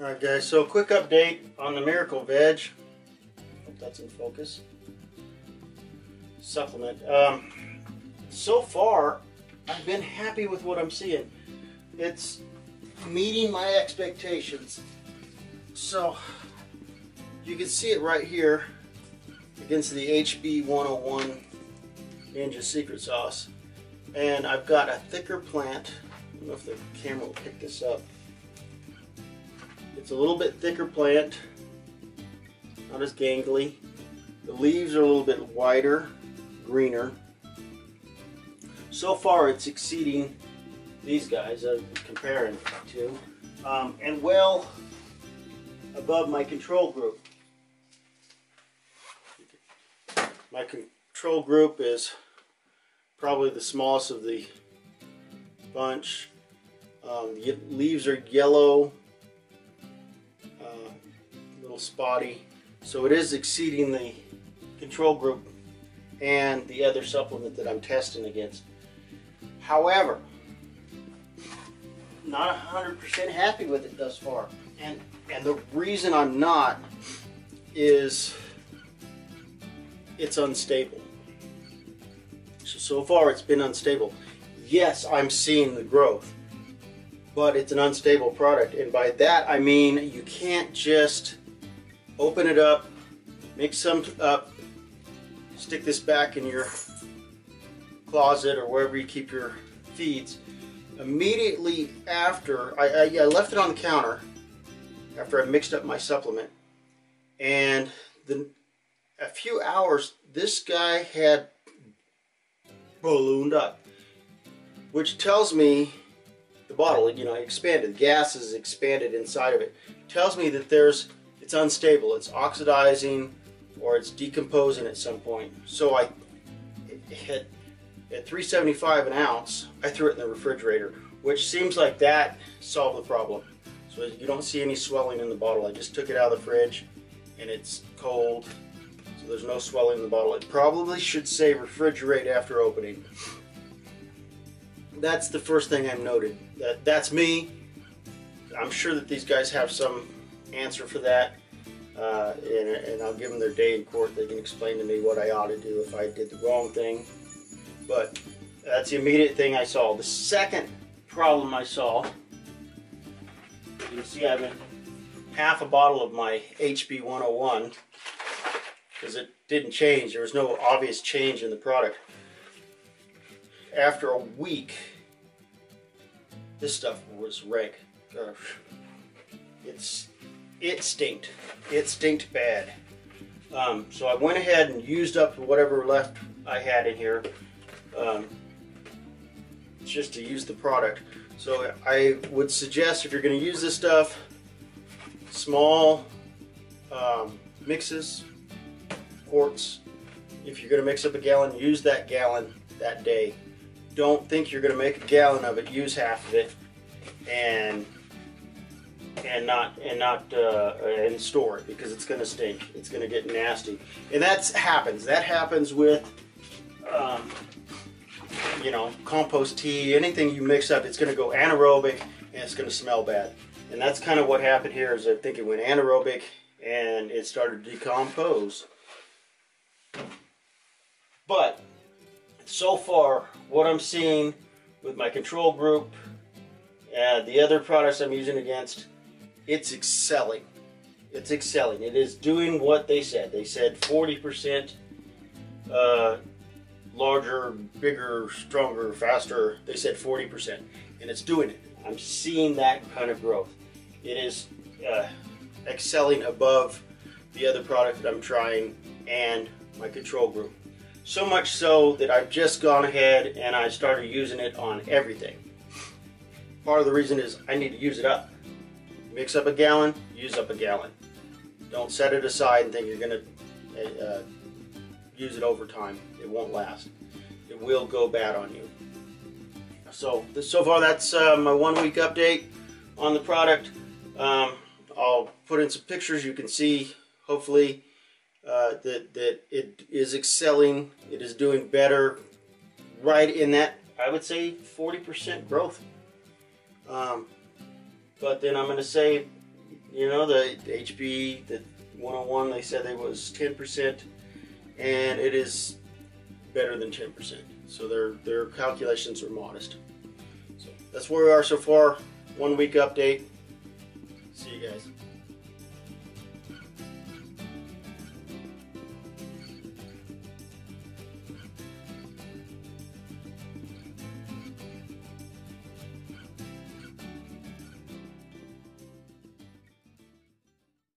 Alright guys, so quick update on the Miracle Veg. Hope that's in focus. Supplement. Um, so far, I've been happy with what I'm seeing. It's meeting my expectations. So, you can see it right here against the HB 101 Ninja Secret Sauce. And I've got a thicker plant. I don't know if the camera will pick this up. It's a little bit thicker plant, not as gangly. The leaves are a little bit wider, greener. So far it's exceeding these guys I'm comparing to, um, and well above my control group. My control group is probably the smallest of the bunch. Um, the leaves are yellow, uh, little spotty. So it is exceeding the control group and the other supplement that I'm testing against. However, not 100% happy with it thus far. And, and the reason I'm not is it's unstable. So, so far it's been unstable. Yes, I'm seeing the growth, but it's an unstable product. And by that I mean you can't just open it up, mix some up, stick this back in your closet or wherever you keep your feeds. Immediately after, I, I, I left it on the counter after I mixed up my supplement. And the, a few hours, this guy had ballooned up, which tells me the bottle, you know, expanded. Gas is expanded inside of it. Tells me that there's, it's unstable. It's oxidizing or it's decomposing at some point. So I, at, at 375 an ounce, I threw it in the refrigerator, which seems like that solved the problem. So you don't see any swelling in the bottle. I just took it out of the fridge and it's cold. So there's no swelling in the bottle. It probably should say refrigerate after opening. That's the first thing I've noted. That, that's me. I'm sure that these guys have some answer for that. Uh, and, and I'll give them their day in court. They can explain to me what I ought to do if I did the wrong thing. But that's the immediate thing I saw. The second problem I saw, you can see I have half a bottle of my HB 101 because it didn't change. There was no obvious change in the product. After a week, this stuff was rank. It's it stinked. It stinked bad. Um, so I went ahead and used up whatever left I had in here um, just to use the product. So I would suggest if you're going to use this stuff, small um, mixes, quarts. If you're going to mix up a gallon, use that gallon that day. Don't think you're going to make a gallon of it. Use half of it, and and not and not uh, and store it because it's going to stink. It's going to get nasty, and that happens. That happens with um, you know compost tea. Anything you mix up, it's going to go anaerobic and it's going to smell bad. And that's kind of what happened here. Is I think it went anaerobic and it started to decompose. But so far, what I'm seeing with my control group, uh, the other products I'm using against, it's excelling. It's excelling. It is doing what they said. They said 40% uh, larger, bigger, stronger, faster. They said 40%, and it's doing it. I'm seeing that kind of growth. It is uh, excelling above the other product that I'm trying and my control group. So much so that I've just gone ahead and I started using it on everything. Part of the reason is I need to use it up. Mix up a gallon, use up a gallon. Don't set it aside and think you're going to uh, use it over time. It won't last. It will go bad on you. So, so far that's uh, my one week update on the product. Um, I'll put in some pictures you can see hopefully uh, that, that it is excelling. It is doing better right in that, I would say 40% growth. Um, but then I'm going to say You know, the HB, the 101, they said it was 10%, and it is better than 10%. So their their calculations are modest. So that's where we are so far. One week update.